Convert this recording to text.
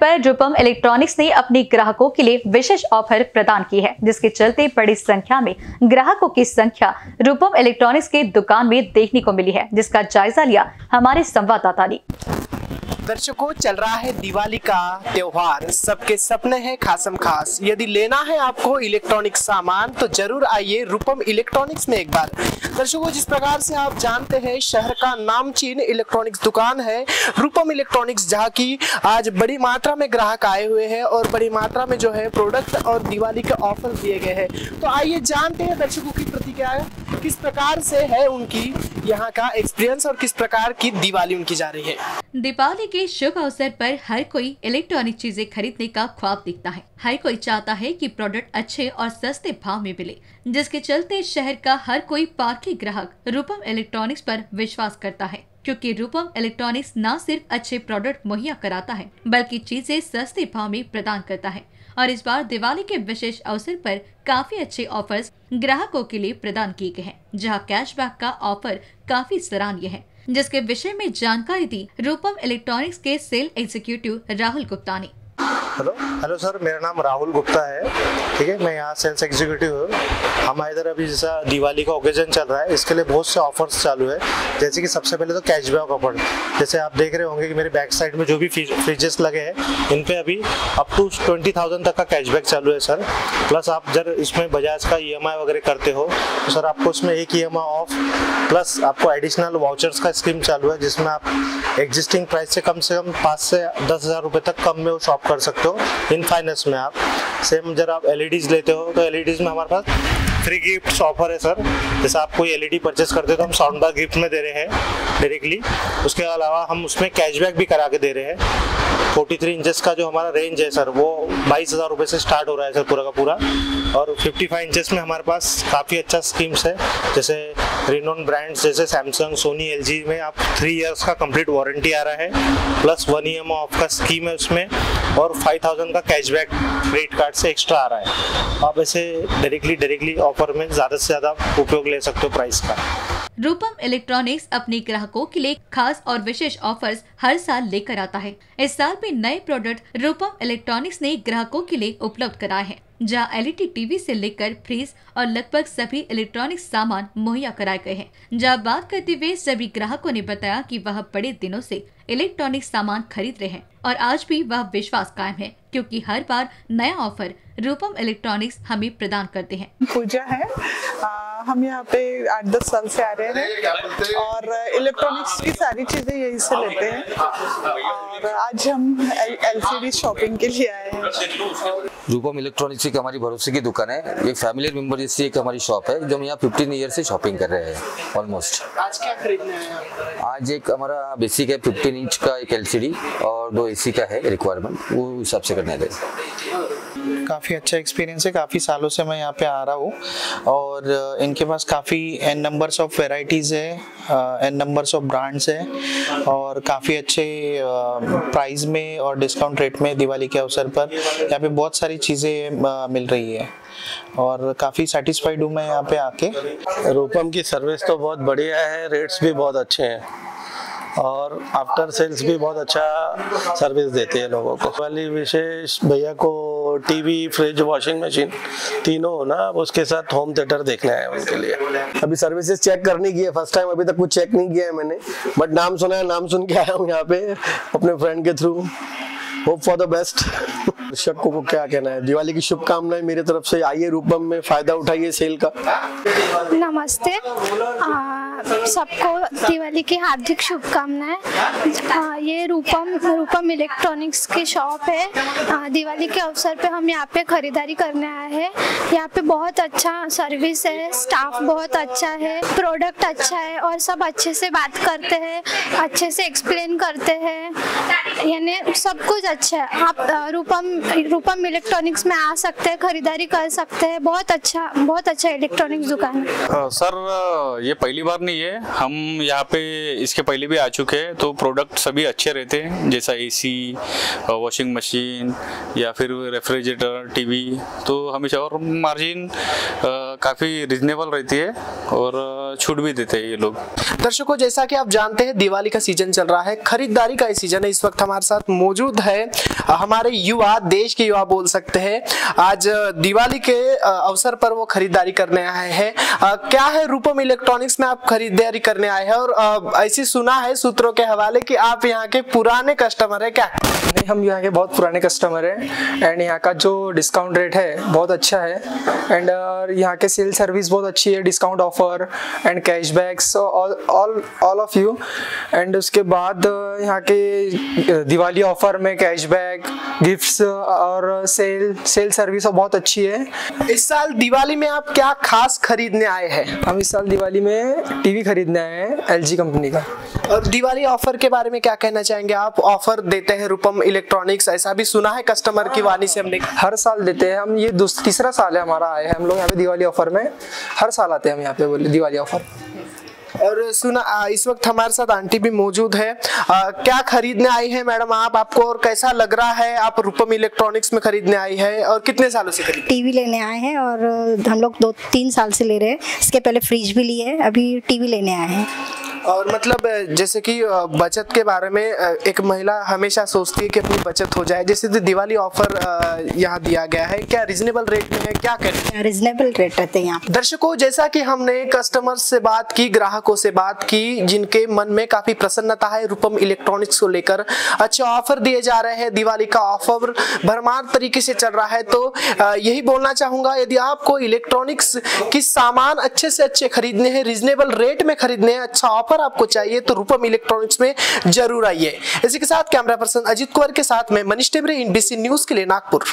पर रूपम इलेक्ट्रॉनिक्स ने अपने ग्राहकों के लिए विशेष ऑफ़र प्रदान की है, जिसके चलते बड़ी संख्या में ग्राहकों की संख्या रूपम इलेक्ट्रॉनिक्स के दुकान में देखने को मिली है, जिसका जायजा लिया हमारे संवाददाता ने। दर्शकों, चल रहा है दिवाली का त्योहार। सबके सपने हैं खासम खास यदि लेना है आपको इलेक्ट्रॉनिक सामान तो ज़रूर आइए रूपम इलेक्ट्रॉनिक्स में एक बार। दर्शकों, जिस प्रकार से आप जानते हैं, शहर का नामचीन इलेक्ट्रॉनिक्स दुकान है, रूपम इलेक्ट्रॉनिक्स जहाँ की आज बड़ी मात्रा में ग्राहक आए हुए हैं और बड़ी मात्रा में जो है प्रोडक्ट और दिवाली के ऑफ़र दिए गए हैं। तो आइए जानते हैं दर्शकों की प्रतिक्रिया, किस प्रकार से है उनकी यहाँ का एक्सपीरियंस और किस प्रकार की दिवाली उनकी जा रही है? दीपावली के शुभ अवसर पर हर कोई इलेक्ट्रॉनिक चीज़ें खरीदने का ख्वाब दिखता है। हर कोई चाहता है कि प्रोडक्ट अच्छे और सस्ते भाव में मिले, जिसके चलते शहर का हर कोई पार्टी ग्राहक रूपम इलेक्ट्रॉनिक्स पर विश्वास करता है, क्योंकि रूपम इलेक्ट्रॉनिक्स न सिर्फ़ अच्छे प्रोडक्ट मुहैया कराता है, बल्कि चीज़ें सस्ते भाव में प्रदान करता है। और इस बार दिवाली के विशेष अवसर पर काफ़ी अच्छे ऑफर्स ग्राहकों के लिए प्रदान किए गए हैं, जहाँ कैशबैक का ऑफ़र काफ़ी सराहनीय है। जिसके विषय में जानकारी दी रूपम इलेक्ट्रॉनिक्स के सेल एग्जीक्यूटिव राहुल गुप्ता ने। हेलो हेलो सर मेरा नाम राहुल गुप्ता है। ठीक है? मैं यहाँ सेल्स एग्जीक्यूटिव हूँ। हमारे इधर अभी जैसा दिवाली का ओकेजन चल रहा है, इसके लिए बहुत से ऑफर्स चालू है। जैसे कि सबसे पहले तो कैशबैक ऑफ़र जैसे आप देख रहे होंगे कि मेरे बैक साइड में जो भी फ्रिजेस लगे हैं, इन पे अभी अप टू ट्वेंटी थाउज़ेंड तक का कैशबैक चालू है सर प्लस आप जब इसमें बजाज का ईएमआई वगैरह करते हो तो सर आपको उसमें एक ईएमआई ऑफ़ प्लस आपको एडिशनल वाउचर्स का स्कीम चालू है, जिसमें आप एग्जिस्टिंग प्राइस से कम से कम पाँच से दस हज़ार रुपये तक कम में वो शॉप कर सकते हो। इन फाइनेंस में आप। सेम जब आप एल लेते हो तो एल में हमारे पास फ्री गिफ्ट ऑफ़र है सर जैसे आप कोई एलईडी परचेस करते हो तो हम साउंड बार गिफ्ट में दे रहे हैं डायरेक्टली उसके अलावा हम उसमें कैशबैक भी करा के दे रहे हैं। फोर्टी थ्री इंचेस का जो हमारा रेंज है सर वो बाईस हज़ार रुपये से स्टार्ट हो रहा है सर पूरा का पूरा। और फिफ्टी फाइव इंचेस में हमारे पास काफ़ी अच्छा स्कीम्स है, जैसे रिनोन ब्रांड्स जैसे सैमसंग सोनी एल में आप थ्री इयर्स का कंप्लीट वारंटी आ रहा है प्लस वन ई ऑफ़ का स्कीम है उसमें, और फाइव थाउज़ेंड का कैशबैक क्रेडिट कार्ड से एक्स्ट्रा आ रहा है। आप ऐसे डायरेक्टली डायरेक्टली ऑफ़र में ज़्यादा से ज़्यादा उपयोग ले सकते हो प्राइस का। रूपम इलेक्ट्रॉनिक्स अपने ग्राहकों के लिए खास और विशेष ऑफर्स हर साल लेकर आता है। इस साल भी नए प्रोडक्ट रूपम इलेक्ट्रॉनिक्स ने ग्राहकों के लिए उपलब्ध कराए हैं। जहाँ एलईडी टीवी से लेकर फ्रिज और लगभग सभी इलेक्ट्रॉनिक सामान मुहैया कराए गए हैं। जहाँ बात करते हुए सभी ग्राहकों ने बताया कि वह बड़े दिनों से इलेक्ट्रॉनिक सामान खरीद रहे हैं और आज भी वह विश्वास कायम है क्योंकि हर बार नया ऑफ़र रूपम इलेक्ट्रॉनिक्स हमें प्रदान करते हैं। पूजा है। आ, हम यहाँ पे आठ दस साल से आ रहे हैं और इलेक्ट्रॉनिक्स की सारी चीज़ें यहीं से लेते हैं। और आज हम एलसीडी शॉपिंग के लिए आए हैं। रूपम इलेक्ट्रॉनिक्स एक हमारी भरोसे की दुकान है। एक फैमिली मेंबर जैसी एक हमारी शॉप है जो हम यहाँ फिफ्टीन ईयर से शॉपिंग कर रहे हैं ऑलमोस्ट आज क्या खरीदना है आज एक हमारा बेसिक है फिफ्टीन इंच का एक एलसीडी और दो एसी का है रिक्वायरमेंट वो हिसाब से करने दे। काफ़ी अच्छा एक्सपीरियंस है काफ़ी सालों से मैं यहाँ पे आ रहा हूँ और इनके पास काफ़ी एन नंबर्स ऑफ़ वेराइटीज़ है एन नंबर्स ऑफ़ ब्रांड्स है और काफ़ी अच्छे प्राइस में और डिस्काउंट रेट में दिवाली के अवसर पर यहाँ पे बहुत सारी चीज़ें मिल रही है और काफ़ी सेटिस्फाइड हूँ मैं यहाँ पे आके। रूपम की सर्विस तो बहुत बढ़िया है रेट्स भी बहुत अच्छे हैं। और आफ्टर सेल्स भी बहुत अच्छा सर्विस देते हैं लोगों को। वाली विशेष भैया को टीवी फ्रिज वॉशिंग मशीन तीनों ना उसके साथ होम थिएटर देखने आए उनके लिए। अभी सर्विसेज़ चेक करने की है फ़र्स्ट टाइम अभी तक कुछ चेक नहीं किया है मैंने बट नाम सुना है, नाम सुन के आया हूँ यहाँ पे, अपने फ्रेंड के through hope for the best दर्शकों को क्या कहना है? दिवाली की शुभकामनाएँ मेरे तरफ़ से। आइए रूपम में फ़ायदा उठाइए सेल का। नमस्ते। सबको दिवाली की हार्दिक शुभकामनाएँ। ये रूपम रूपम इलेक्ट्रॉनिक्स की शॉप है। आ, दिवाली के अवसर पे हम यहाँ पे खरीदारी करने आए हैं। यहाँ पे बहुत अच्छा सर्विस है। स्टाफ बहुत अच्छा है। प्रोडक्ट अच्छा है और सब अच्छे से बात करते हैं अच्छे से एक्सप्लेन करते हैं। यानी सब कुछ अच्छा है। आप रूपम रूपम रूपम इलेक्ट्रॉनिक्स में आ सकते हैं खरीदारी कर सकते हैं। बहुत अच्छा बहुत अच्छा इलेक्ट्रॉनिक्स दुकान है। सर ये पहली बार नहीं है। हम यहाँ पे इसके पहले भी आ चुके हैं तो प्रोडक्ट सभी अच्छे रहते हैं जैसा एसी वॉशिंग मशीन या फिर रेफ्रिजरेटर टीवी तो हमेशा और मार्जिन काफ़ी रिजनेबल रहती है और छूट भी देते हैं ये लोग। दर्शकों जैसा कि आप जानते हैं दिवाली का सीज़न चल रहा है। खरीदारी का सीज़न है इस वक्त हमारे साथ मौजूद है हमारे युवा देश के युवा बोल सकते हैं। आज दिवाली के अवसर पर वो खरीदारी करने आए हैं। क्या है रूपम इलेक्ट्रॉनिक्स में आप खरीदारी करने आए हैं? और ऐसी सुना है सूत्रों के हवाले कि आप यहाँ के पुराने कस्टमर है, क्या? हम यहाँ के बहुत पुराने कस्टमर हैं एंड यहाँ का जो डिस्काउंट रेट है बहुत अच्छा है. एंड यहाँ के सेल सर्विस बहुत अच्छी है discount offer and cashbacks all all of you and उसके बाद यहाँ के दिवाली ऑफ़र में कैशबैक गिफ्ट्स और सेल सेल सर्विस बहुत अच्छी है. इस साल दिवाली में आप क्या खास खरीदने आए हैं? हम इस साल दिवाली में टीवी खरीदने आए हैं एल कंपनी का. और दिवाली ऑफ़र के बारे में क्या कहना चाहेंगे? आप ऑफ़र देते हैं रूपम इलेक्ट्रॉनिक्स ऐसा भी सुना है कस्टमर की वाणी से हमने? हर साल देते हैं हम ये तीसरा साल है हमारा आए हैं हम लोग यहाँ पे दिवाली ऑफ़र में। हर साल आते हैं हम यहाँ पे बोले दिवाली ऑफ़र और सुना इस वक्त हमारे साथ आंटी भी मौजूद है। आ, क्या खरीदने आई है मैडम आप? आपको और कैसा लग रहा है? आप रूपम इलेक्ट्रॉनिक्स में खरीदने आई है और कितने सालों से खरीद टीवी लेने आए हैं और हम लोग दो तीन साल से ले रहे हैं। इसके पहले फ्रिज भी लिए अभी टीवी लेने आए हैं। और मतलब जैसे कि बचत के बारे में एक महिला हमेशा सोचती है कि अपनी बचत हो जाए। जैसे दिवाली ऑफ़र यहाँ दिया गया है। क्या रिजनेबल रेट में है? क्या करें? रिजनेबल रेट रहते हैं यहाँ दर्शकों जैसा कि हमने कस्टमर से बात की ग्राहकों से बात की जिनके मन में काफ़ी प्रसन्नता है रूपम इलेक्ट्रॉनिक्स को लेकर अच्छे ऑफ़र दिए जा रहे हैं। दिवाली का ऑफ़र भरमार तरीके से चल रहा है। तो यही बोलना चाहूँगा यदि आपको इलेक्ट्रॉनिक्स की सामान अच्छे से अच्छे खरीदने हैं रिजनेबल रेट में खरीदने हैं अच्छा ऑफ़र अगर आपको चाहिए तो रूपम इलेक्ट्रॉनिक्स में ज़रूर आइए। इसी के साथ कैमरा पर्सन अजित कुमार के साथ में मनीष टेबरे इन न्यूज़ के लिए नागपुर।